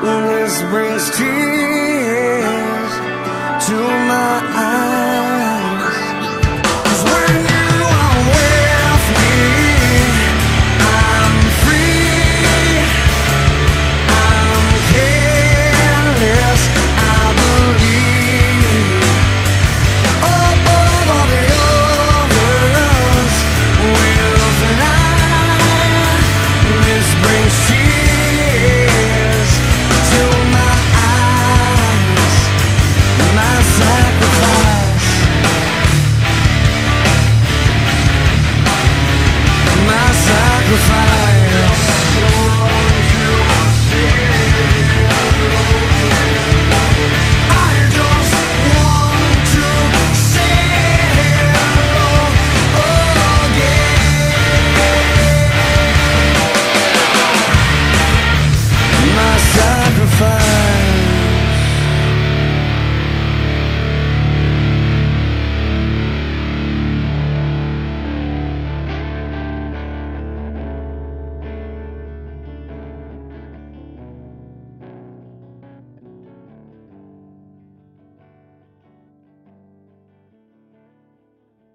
This brings tears to my eyes.